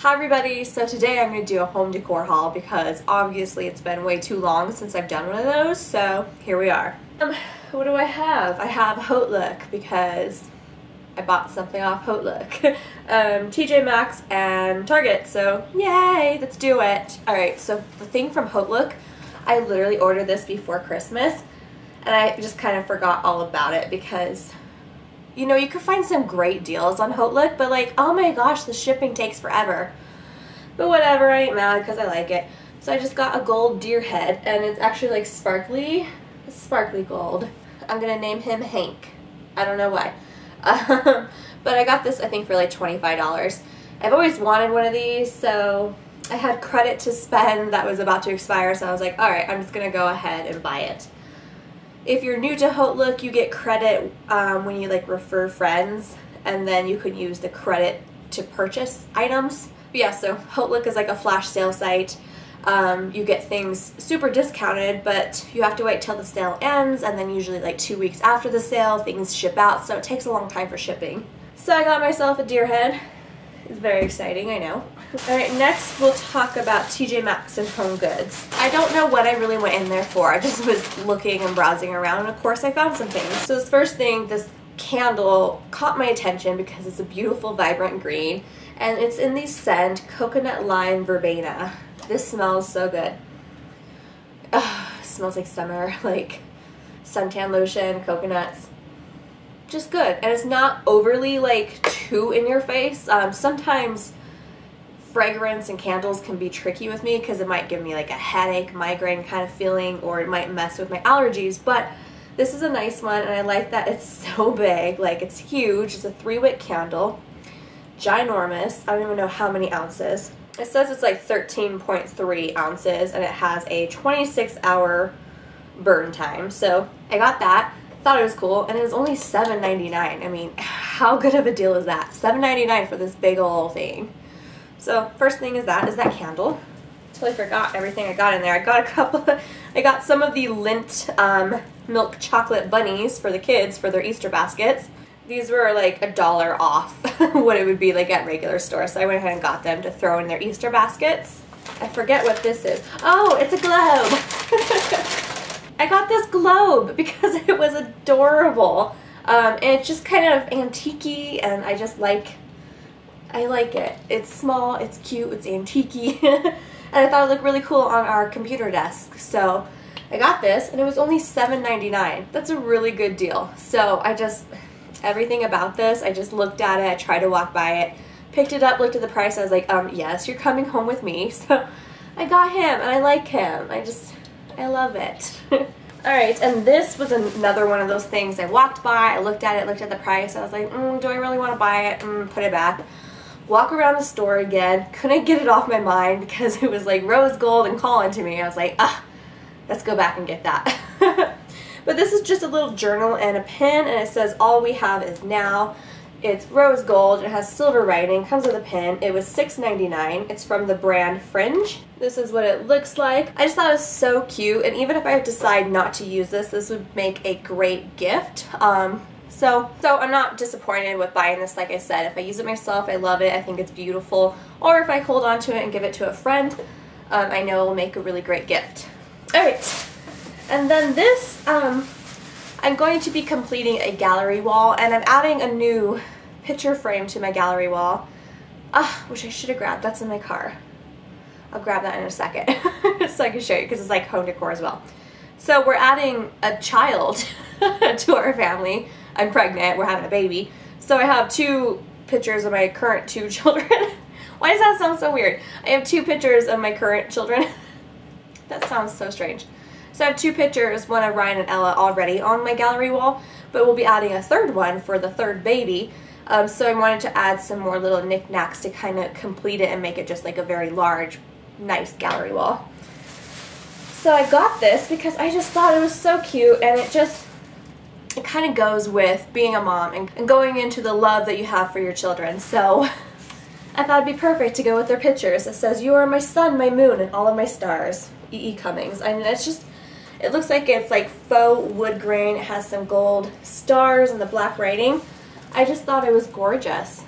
Hi everybody, so today I'm going to do a home decor haul because obviously it's been way too long since I've done one of those, so here we are. Um, what do I have? I have HauteLook because I bought something off HauteLook. um, TJ Maxx and Target, so yay, let's do it. Alright, so the thing from HauteLook, I literally ordered this before Christmas and I just kind of forgot all about it because you know, you could find some great deals on HauteLook, but like, oh my gosh, the shipping takes forever. But whatever, I ain't mad because I like it. So I just got a gold deer head, and it's actually like sparkly, sparkly gold. I'm gonna name him Hank. I don't know why. Um, but I got this, I think, for like $25. I've always wanted one of these, so I had credit to spend that was about to expire, so I was like, alright, I'm just gonna go ahead and buy it. If you're new to HauteLook, you get credit um, when you like refer friends, and then you can use the credit to purchase items. But yeah, so HauteLook is like a flash sale site. Um, you get things super discounted, but you have to wait till the sale ends, and then usually like two weeks after the sale, things ship out, so it takes a long time for shipping. So I got myself a deer head. It's very exciting, I know. Alright, next we'll talk about TJ Maxx and Home Goods. I don't know what I really went in there for. I just was looking and browsing around and of course I found some things. So this first thing, this candle caught my attention because it's a beautiful vibrant green and it's in the scent Coconut Lime Verbena. This smells so good. Ugh, smells like summer, like suntan lotion, coconuts. Just good. And it's not overly like too in your face. Um, sometimes fragrance and candles can be tricky with me because it might give me like a headache, migraine kind of feeling, or it might mess with my allergies. But this is a nice one, and I like that it's so big. Like, it's huge. It's a three-wick candle. Ginormous. I don't even know how many ounces. It says it's like 13.3 ounces, and it has a 26-hour burn time. So I got that. Thought it was cool, and it was only $7.99. I mean, how good of a deal is that? $7.99 for this big old thing. So first thing is that, is that candle. Totally forgot everything I got in there. I got a couple, I got some of the Lindt um, milk chocolate bunnies for the kids for their Easter baskets. These were like a dollar off what it would be like at regular stores. So I went ahead and got them to throw in their Easter baskets. I forget what this is. Oh, it's a globe. I got this globe because it was adorable. Um, and it's just kind of antique and I just like I like it. It's small, it's cute, it's antique and I thought it looked really cool on our computer desk. So I got this, and it was only $7.99. That's a really good deal. So I just, everything about this, I just looked at it, I tried to walk by it, picked it up, looked at the price, I was like, um, yes, you're coming home with me. So I got him, and I like him. I just, I love it. Alright, and this was another one of those things I walked by, I looked at it, looked at the price, I was like, mm, do I really want to buy it? Mm, put it back walk around the store again. Couldn't get it off my mind because it was like rose gold and calling to me. I was like, ah, let's go back and get that. but this is just a little journal and a pen and it says all we have is now. It's rose gold, it has silver writing, comes with a pen. It was $6.99. It's from the brand Fringe. This is what it looks like. I just thought it was so cute and even if I decide not to use this, this would make a great gift. Um, so, so I'm not disappointed with buying this, like I said. If I use it myself, I love it. I think it's beautiful. Or if I hold on to it and give it to a friend, um, I know it will make a really great gift. Alright, and then this, um, I'm going to be completing a gallery wall, and I'm adding a new picture frame to my gallery wall. Ah, which I should have grabbed. That's in my car. I'll grab that in a second so I can show you because it's like home decor as well. So we're adding a child to our family. I'm pregnant, we're having a baby. So I have two pictures of my current two children. Why does that sound so weird? I have two pictures of my current children. that sounds so strange. So I have two pictures, one of Ryan and Ella already on my gallery wall, but we'll be adding a third one for the third baby. Um, so I wanted to add some more little knickknacks to kind of complete it and make it just like a very large, nice gallery wall. So I got this because I just thought it was so cute and it just it kind of goes with being a mom and, and going into the love that you have for your children. So I thought it'd be perfect to go with their pictures. It says, you are my sun, my moon, and all of my stars. E.E. E. Cummings. I And it's just, it looks like it's like faux wood grain. It has some gold stars and the black writing. I just thought it was gorgeous.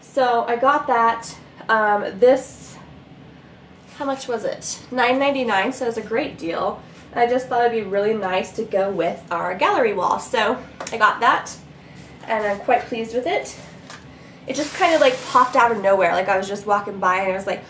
So I got that. Um, this, how much was it? $9.99, so it's a great deal. I just thought it'd be really nice to go with our gallery wall. So I got that and I'm quite pleased with it. It just kind of like popped out of nowhere. Like I was just walking by and I was like,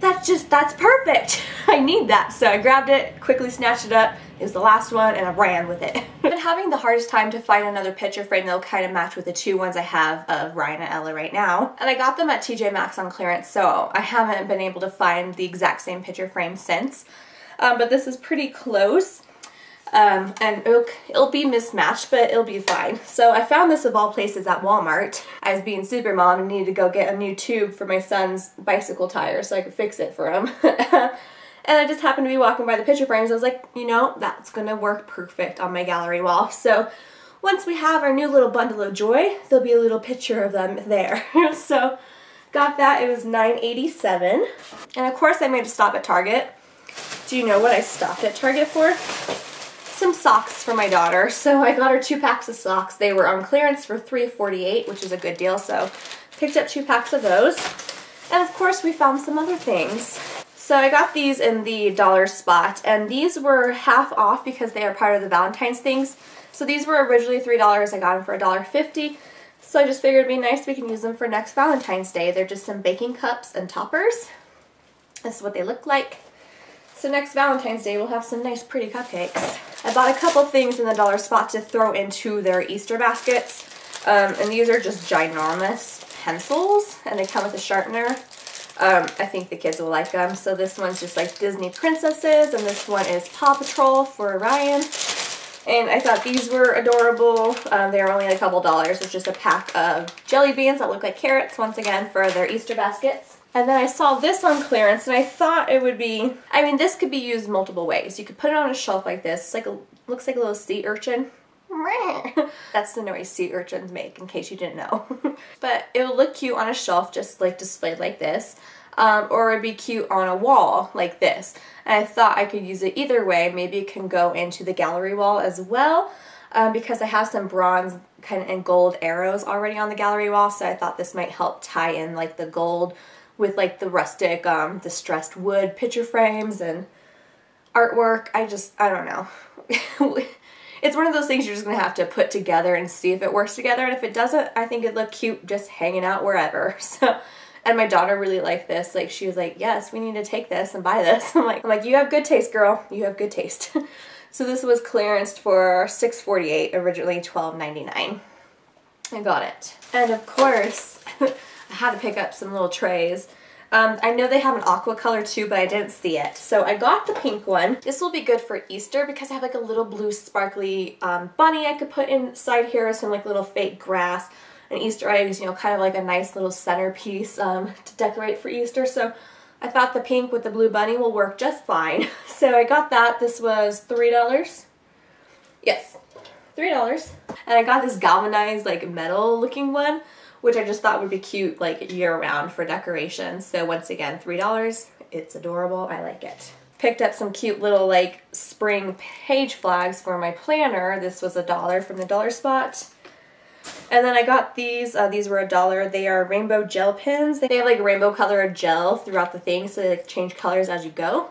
that's just, that's perfect. I need that. So I grabbed it, quickly snatched it up. It was the last one and I ran with it. I've been having the hardest time to find another picture frame that'll kind of match with the two ones I have of Ryan and Ella right now. And I got them at TJ Maxx on clearance, so I haven't been able to find the exact same picture frame since. Um, but this is pretty close. Um, and it'll, it'll be mismatched, but it'll be fine. So I found this of all places at Walmart. I was being super mom and needed to go get a new tube for my son's bicycle tire so I could fix it for him. and I just happened to be walking by the picture frames. I was like, you know, that's gonna work perfect on my gallery wall. So once we have our new little bundle of joy, there'll be a little picture of them there. so got that, it was 9.87. And of course I made a stop at Target. Do you know what I stopped at Target for? Some socks for my daughter. So I got her two packs of socks. They were on clearance for $3.48, which is a good deal. So picked up two packs of those. And of course we found some other things. So I got these in the dollar spot and these were half off because they are part of the Valentine's things. So these were originally $3. I got them for $1.50. So I just figured it'd be nice we can use them for next Valentine's Day. They're just some baking cups and toppers. This is what they look like. So next Valentine's Day we'll have some nice pretty cupcakes. I bought a couple things in the dollar spot to throw into their Easter baskets. Um, and these are just ginormous pencils and they come with a sharpener. Um, I think the kids will like them. So this one's just like Disney princesses and this one is Paw Patrol for Ryan. And I thought these were adorable. Um, they were only a couple dollars. It's just a pack of jelly beans that look like carrots once again for their Easter baskets. And then I saw this on clearance and I thought it would be, I mean this could be used multiple ways. You could put it on a shelf like this. It's like a, looks like a little sea urchin. That's the noise sea urchins make in case you didn't know. but it would look cute on a shelf just like displayed like this. Um, or it'd be cute on a wall like this. And I thought I could use it either way. Maybe it can go into the gallery wall as well um, because I have some bronze kind of and gold arrows already on the gallery wall. So I thought this might help tie in like the gold with like the rustic um, distressed wood picture frames and artwork. I just, I don't know. it's one of those things you're just gonna have to put together and see if it works together. And if it doesn't, I think it'd look cute just hanging out wherever. So, and my daughter really liked this. Like she was like, yes, we need to take this and buy this. I'm like, I'm like, you have good taste, girl. You have good taste. so this was clearanced for $6.48, originally $12.99. I got it. And of course, I had to pick up some little trays. Um, I know they have an aqua color too, but I didn't see it. So I got the pink one. This will be good for Easter because I have like a little blue sparkly um, bunny I could put inside here, some like little fake grass and Easter eggs, you know, kind of like a nice little centerpiece um, to decorate for Easter. So I thought the pink with the blue bunny will work just fine. So I got that. This was $3. Yes, $3. And I got this galvanized like metal looking one which I just thought would be cute like year round for decoration. So once again, $3. It's adorable. I like it. Picked up some cute little like spring page flags for my planner. This was a dollar from the dollar spot. And then I got these. Uh, these were a dollar. They are rainbow gel pins. They have like rainbow colored gel throughout the thing so they like change colors as you go.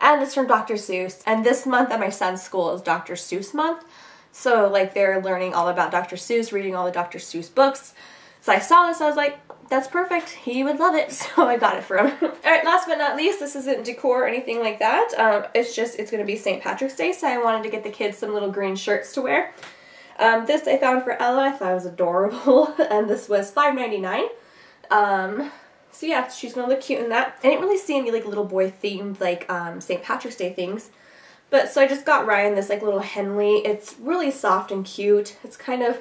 And it's from Dr. Seuss. And this month at my son's school is Dr. Seuss month. So like they're learning all about Dr. Seuss, reading all the Dr. Seuss books. So I saw this, I was like, that's perfect. He would love it. So I got it for him. Alright, last but not least, this isn't decor or anything like that. Um, it's just, it's going to be St. Patrick's Day, so I wanted to get the kids some little green shirts to wear. Um, this I found for Ella. I thought it was adorable. and this was $5.99. Um, so yeah, she's going to look cute in that. I didn't really see any like little boy themed like um, St. Patrick's Day things. But so I just got Ryan this like little Henley. It's really soft and cute. It's kind of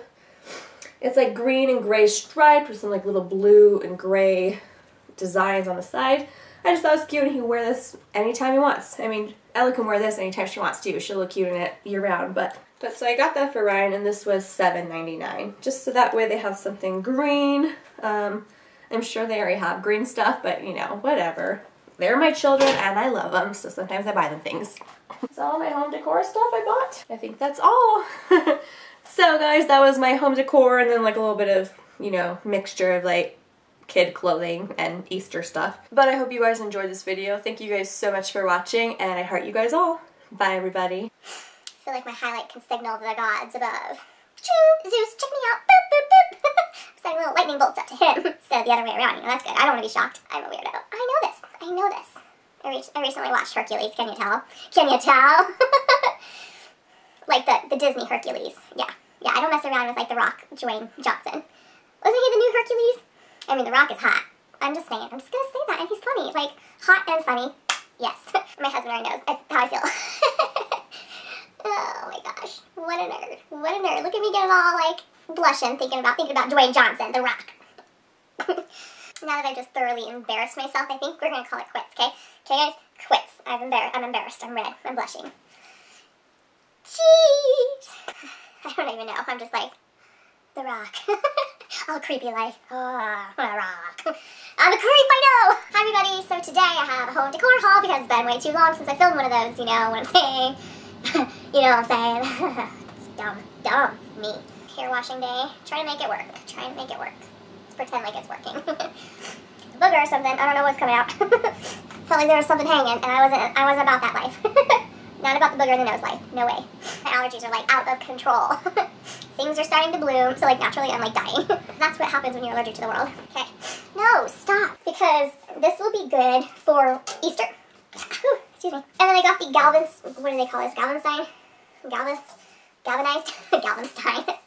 it's like green and gray striped with some like little blue and gray designs on the side. I just thought it was cute and he can wear this anytime he wants. I mean, Ella can wear this anytime she wants to. She'll look cute in it year round, but but so I got that for Ryan and this was $7.99. Just so that way they have something green. Um, I'm sure they already have green stuff, but you know, whatever. They're my children and I love them, so sometimes I buy them things. That's all my home decor stuff I bought. I think that's all. So guys, that was my home decor and then like a little bit of, you know, mixture of like kid clothing and Easter stuff. But I hope you guys enjoyed this video. Thank you guys so much for watching and I heart you guys all. Bye everybody. I feel like my highlight can signal the gods above. Choo! Zeus, check me out! Boop, boop, boop! Sending little lightning bolts up to him instead of the other way around. You know, that's good. I don't want to be shocked. I'm a weirdo. I know this. I know this. I, re I recently watched Hercules. Can you tell? Can you tell? like the, the Disney Hercules. Yeah. Yeah, I don't mess around with like The Rock, Dwayne Johnson. Wasn't he the new Hercules? I mean, The Rock is hot. I'm just saying. I'm just gonna say that. And he's funny. Like, hot and funny. Yes. my husband already knows. That's how I feel. oh my gosh. What a nerd. What a nerd. Look at me getting all like blushing thinking about thinking about Dwayne Johnson, The Rock. now that I've just thoroughly embarrassed myself, I think we're gonna call it quits, okay? Okay guys? Quits. I'm embarrassed. I'm embarrassed. I'm red. I'm blushing. Jeez. I don't even know. I'm just like, The Rock. all creepy like, oh, The Rock. I'm a creep, I know! Hi everybody, so today I have a home decor haul because it's been way too long since I filmed one of those, you know what I'm saying? you know what I'm saying? it's dumb, dumb, me. Hair washing day, trying to make it work, trying to make it work. Let's pretend like it's working. booger or something, I don't know what's coming out. Felt like there was something hanging and I wasn't, I wasn't about that life. Not about the booger in the nose life. No way. My allergies are like out of control. Things are starting to bloom, so like naturally I'm like dying. That's what happens when you're allergic to the world. Okay. No, stop. Because this will be good for Easter. excuse me. And then I got the Galvin, what do they call this? Galvanstein? Galvan, galvanized? Galvanstein.